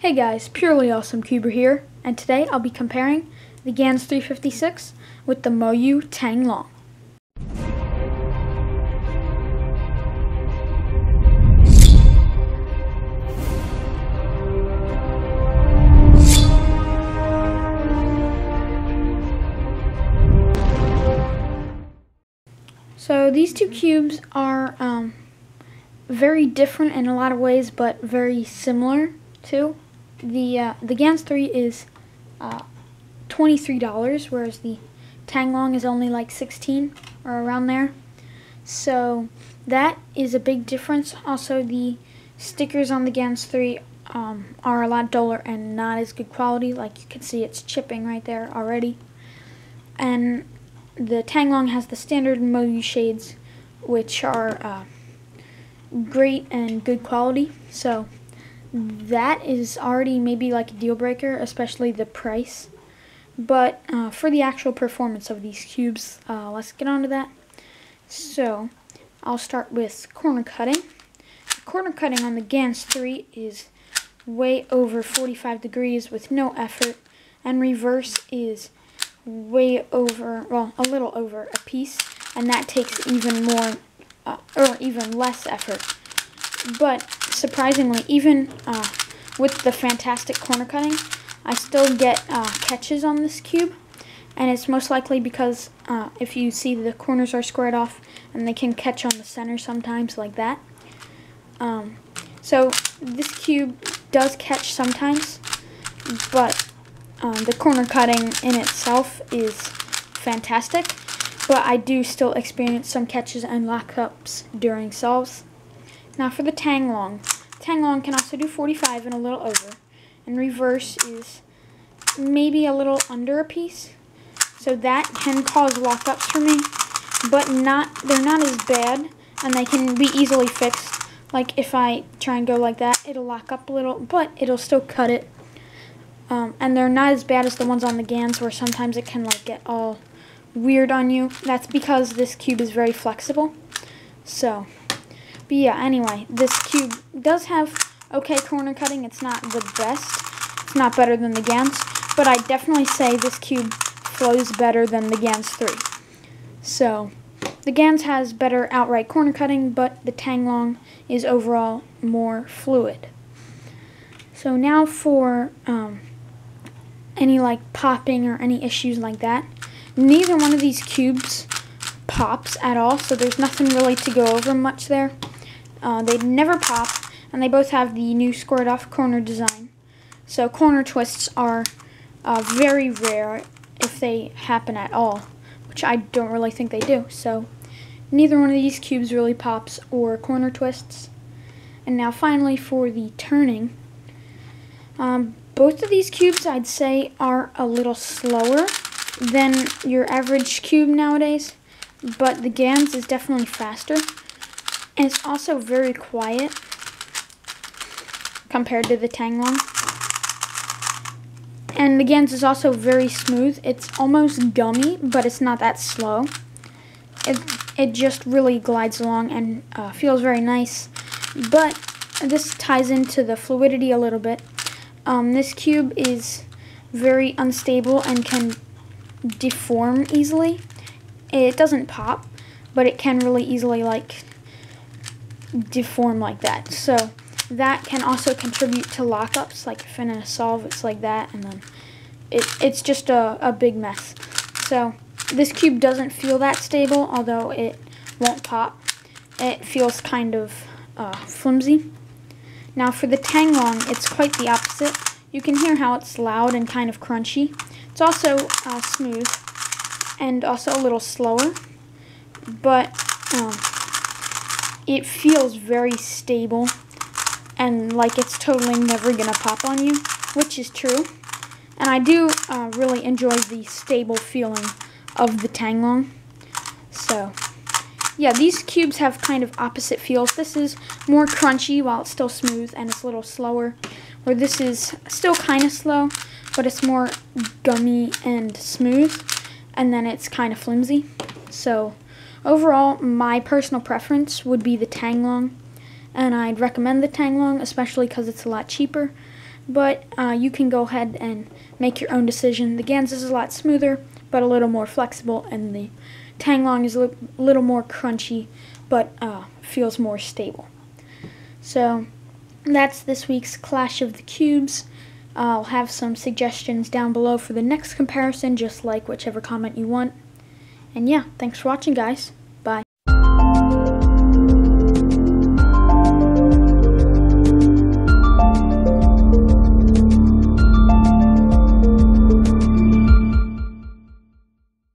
Hey guys, Purely Awesome Cuber here, and today I'll be comparing the GANS 356 with the Moyu Tang Long. So these two cubes are um, very different in a lot of ways, but very similar too. The uh, the Gans 3 is uh, $23, whereas the Tanglong is only like 16 or around there. So that is a big difference. Also, the stickers on the Gans 3 um, are a lot duller and not as good quality. Like you can see, it's chipping right there already. And the Tanglong has the standard Moyu shades, which are uh, great and good quality. So that is already maybe like a deal breaker, especially the price. But uh, for the actual performance of these cubes, uh, let's get on to that. So I'll start with corner cutting. The corner cutting on the Gans 3 is way over 45 degrees with no effort, and reverse is way over, well, a little over a piece, and that takes even more, uh, or even less effort. But surprisingly, even uh, with the fantastic corner cutting, I still get uh, catches on this cube. And it's most likely because uh, if you see the corners are squared off and they can catch on the center sometimes like that. Um, so this cube does catch sometimes, but um, the corner cutting in itself is fantastic. But I do still experience some catches and lockups during solves. Now for the Tang Long. Tang Long can also do 45 and a little over. And reverse is maybe a little under a piece. So that can cause lockups for me. But not they're not as bad and they can be easily fixed. Like if I try and go like that, it'll lock up a little, but it'll still cut it. Um, and they're not as bad as the ones on the GANs where sometimes it can like get all weird on you. That's because this cube is very flexible. So but yeah, anyway, this cube does have okay corner cutting. It's not the best. It's not better than the Gans, but I definitely say this cube flows better than the Gans 3. So, the Gans has better outright corner cutting, but the Tanglong is overall more fluid. So now for um, any like popping or any issues like that. Neither one of these cubes pops at all, so there's nothing really to go over much there. Uh, they never pop, and they both have the new squared off corner design. So corner twists are uh, very rare if they happen at all, which I don't really think they do. So neither one of these cubes really pops or corner twists. And now finally for the turning. Um, both of these cubes I'd say are a little slower than your average cube nowadays, but the GANS is definitely faster. And it's also very quiet compared to the Tanglong. And the Gans is also very smooth. It's almost gummy, but it's not that slow. It, it just really glides along and uh, feels very nice. But this ties into the fluidity a little bit. Um, this cube is very unstable and can deform easily. It doesn't pop, but it can really easily like deform like that. So that can also contribute to lockups, like if in a solve it's like that, and then it, it's just a, a big mess. So this cube doesn't feel that stable, although it won't pop. It feels kind of uh, flimsy. Now for the Tanglong, it's quite the opposite. You can hear how it's loud and kind of crunchy. It's also uh, smooth and also a little slower, but um, it feels very stable and like it's totally never gonna pop on you, which is true. And I do uh, really enjoy the stable feeling of the Tanglong. So, yeah, these cubes have kind of opposite feels. This is more crunchy while it's still smooth and it's a little slower. Where this is still kind of slow, but it's more gummy and smooth. And then it's kind of flimsy. So, Overall, my personal preference would be the Tanglong, and I'd recommend the Tanglong, especially because it's a lot cheaper. but uh, you can go ahead and make your own decision. The Gans is a lot smoother, but a little more flexible, and the Tanglong is a little more crunchy, but uh, feels more stable. So that's this week's Clash of the Cubes. I'll have some suggestions down below for the next comparison, just like whichever comment you want. And yeah, thanks for watching, guys.